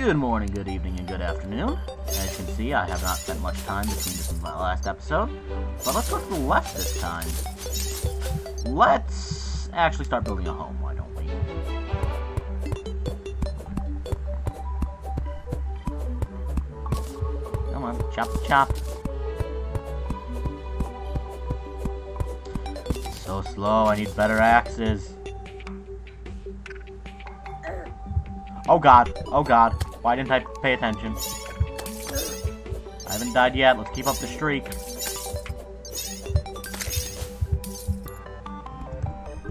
Good morning, good evening, and good afternoon. As you can see, I have not spent much time between this and my last episode. But let's go to the left this time. Let's actually start building a home, why don't we? Come on, chop chop. So slow, I need better axes. Oh god, oh god. Why didn't I pay attention? I haven't died yet, let's keep up the streak.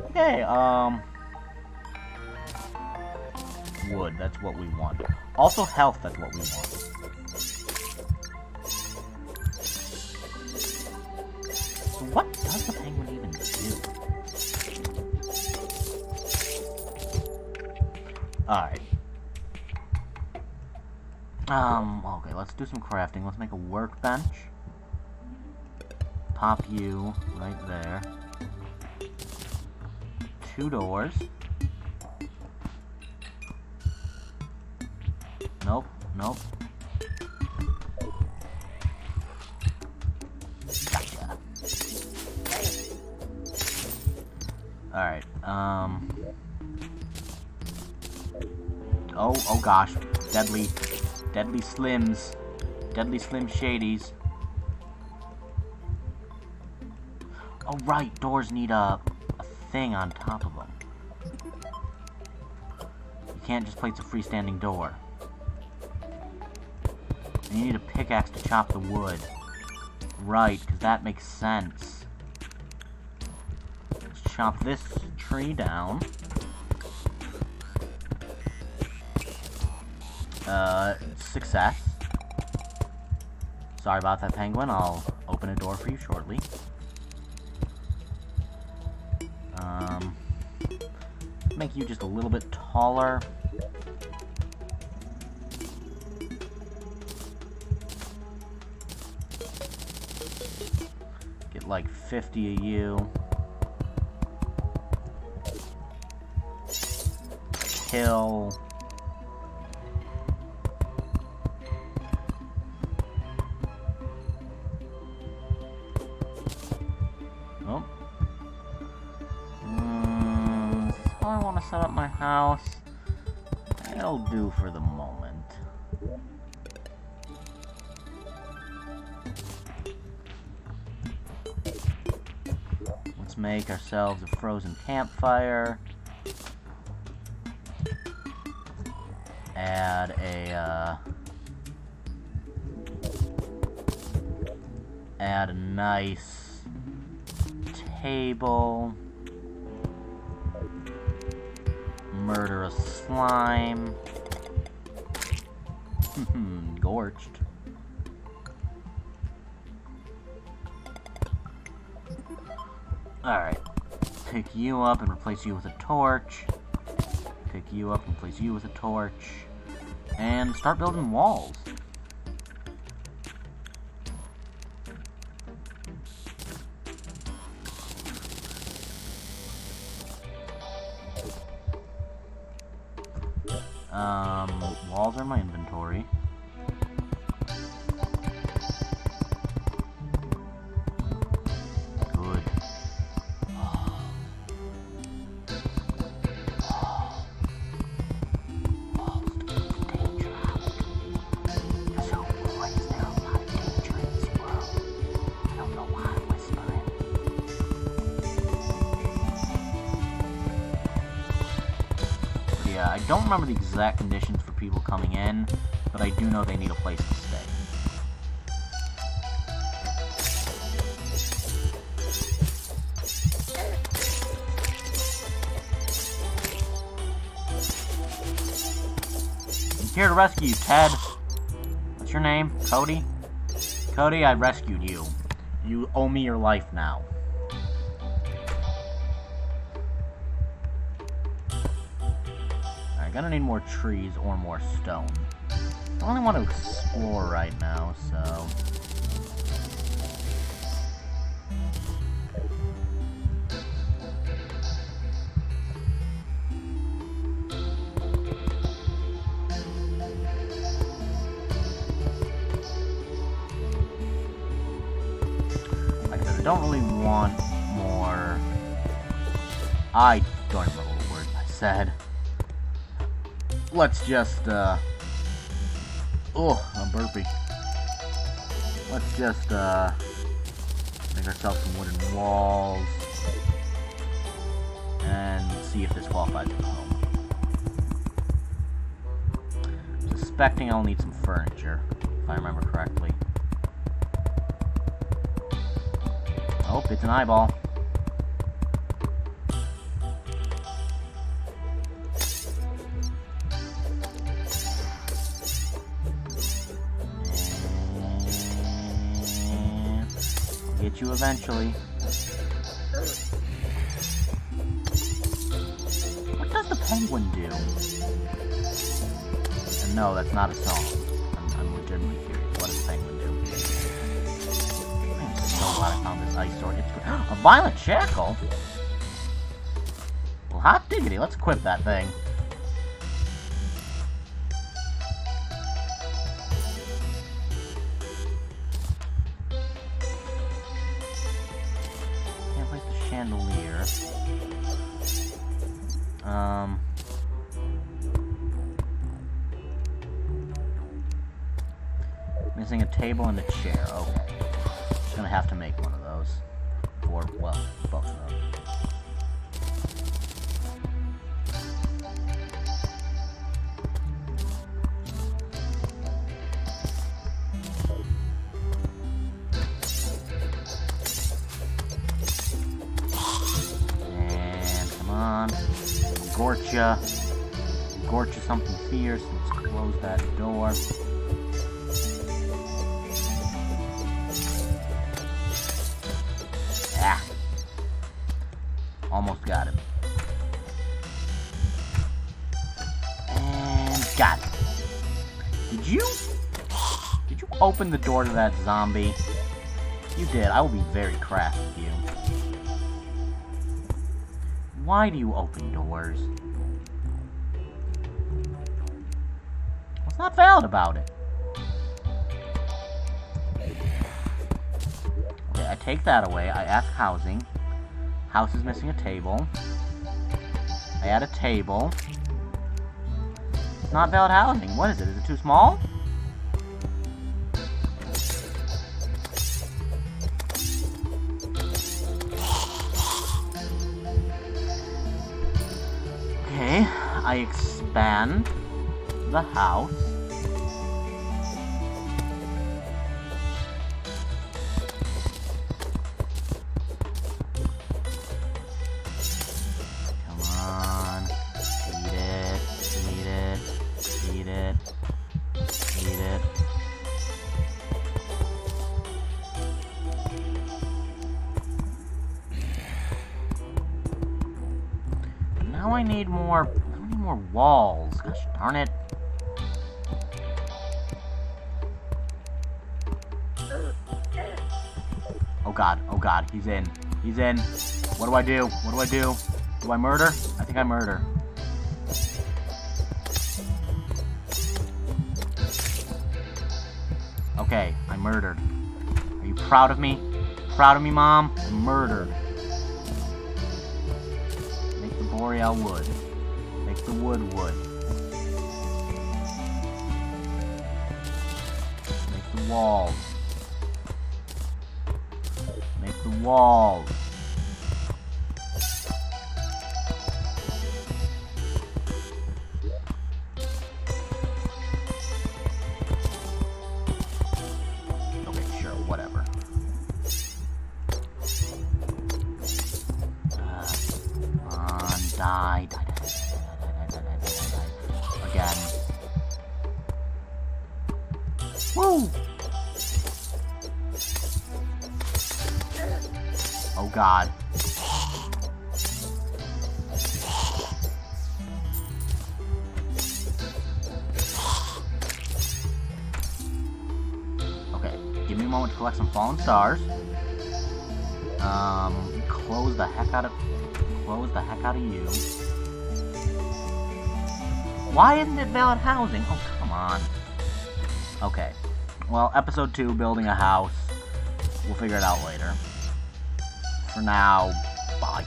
Okay, um... Wood, that's what we want. Also health, that's what we want. So what does the penguin even do? Alright. Um, okay, let's do some crafting. Let's make a workbench. Pop you right there. Two doors. Nope, nope. Alright, um... Oh, oh gosh. Deadly Deadly Slims. Deadly Slim Shadies. Oh, right. Doors need a, a thing on top of them. You can't just place a freestanding door. And you need a pickaxe to chop the wood. Right, because that makes sense. Let's chop this tree down. Uh, success. Sorry about that, penguin. I'll open a door for you shortly. Um, make you just a little bit taller. Get like 50 of you. Kill set up my house. It'll do for the moment. Let's make ourselves a frozen campfire. Add a, uh, Add a nice table. Murderous slime. Hmm, gorged. Alright. Pick you up and replace you with a torch. Pick you up and replace you with a torch. And start building walls. Don't remember the exact conditions for people coming in, but I do know they need a place to stay. Here to rescue you, Ted. What's your name? Cody? Cody, I rescued you. You owe me your life now. I'm gonna need more trees or more stone. I only want to explore right now, so... Like I said, I don't really want more... I don't remember what word I said. Let's just, uh... Oh, I'm burpy. Let's just, uh... Make ourselves some wooden walls. And see if this qualifies a home. Suspecting I'll need some furniture, if I remember correctly. Oh, it's an eyeball. Get you eventually. What does the penguin do? And no, that's not a song. I'm, I'm legitimately curious. What does the penguin do? I'm so glad I found this ice sword. It's a violent shackle? Well, hot diggity, let's equip that thing. Chandelier. Um... Missing a table and a chair. Okay. Just gonna have to make one of those. Or, well, both of them. Gorcha. Gorcha something fierce. Let's close that door. Ah. Almost got him. And got it. Did you? Did you open the door to that zombie? You did. I will be very crafty with you. Why do you open doors? What's not valid about it? Okay, I take that away. I ask housing. House is missing a table. I add a table. It's not valid housing. What is it? Is it too small? I expand the house. Come on. Eat it. Eat it. Eat it. Eat it. Now I need more more walls. Gosh darn it. Oh god, oh god, he's in. He's in. What do I do? What do I do? Do I murder? I think I murder. Okay, I murdered. Are you proud of me? Proud of me, Mom? I murdered. Make the Boreal wood the wood wood. Make the walls. Make the walls. Woo! Oh god. Okay, give me a moment to collect some fallen stars. Um, close the heck out of... Close the heck out of you. Why isn't it valid housing? Oh, come on. Okay. Well, episode 2, building a house. We'll figure it out later. For now, bye.